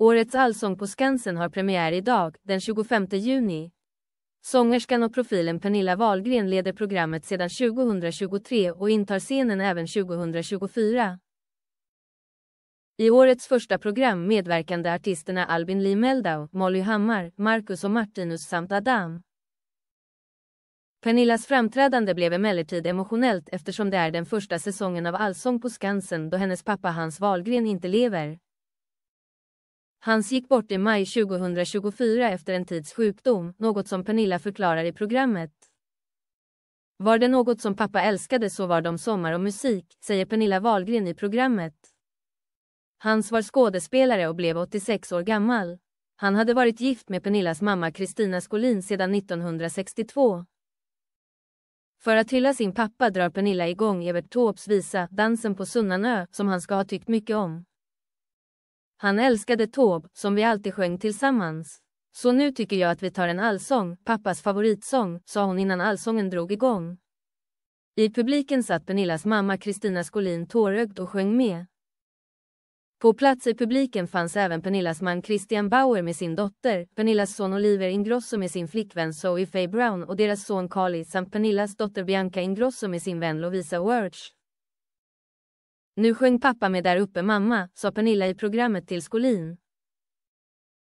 Årets Allsång på Skansen har premiär idag, den 25 juni. Sångerskan och profilen Pernilla Wahlgren leder programmet sedan 2023 och intar scenen även 2024. I årets första program medverkande artisterna Albin Lee Meldau, Molly Hammar, Marcus och Martinus samt Adam. Pernillas framträdande blev emellertid emotionellt eftersom det är den första säsongen av Allsång på Skansen då hennes pappa Hans Wahlgren inte lever. Hans gick bort i maj 2024 efter en tids sjukdom, något som Pernilla förklarar i programmet. Var det något som pappa älskade så var de sommar och musik, säger Pernilla Wahlgren i programmet. Hans var skådespelare och blev 86 år gammal. Han hade varit gift med Pernillas mamma Kristina Skolin sedan 1962. För att hylla sin pappa drar Pernilla igång Evert Taubes visa Dansen på Sunnanö som han ska ha tyckt mycket om. Han älskade Taube, som vi alltid sjöng tillsammans. Så nu tycker jag att vi tar en allsång, pappas favoritsång, sa hon innan allsången drog igång. I publiken satt Pernillas mamma Kristina Skolin tårögd och sjöng med. På plats i publiken fanns även Pernillas man Christian Bauer med sin dotter, Pernillas son Oliver Ingrosso med sin flickvän Zoe Faye Brown och deras son Carly samt Pernillas dotter Bianca Ingrosso med sin vän Lovisa Wirch. Nu sjöng pappa med där uppe mamma, sa Pernilla i programmet till Skolin.